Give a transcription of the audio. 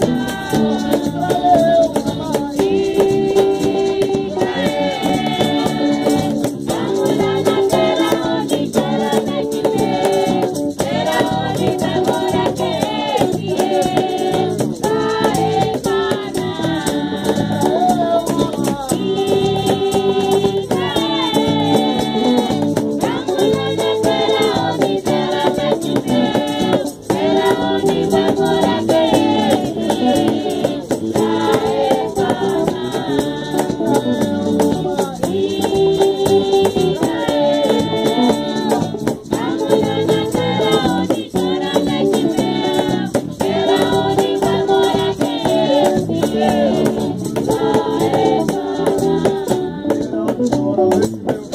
Vamos, you vamos. Glória a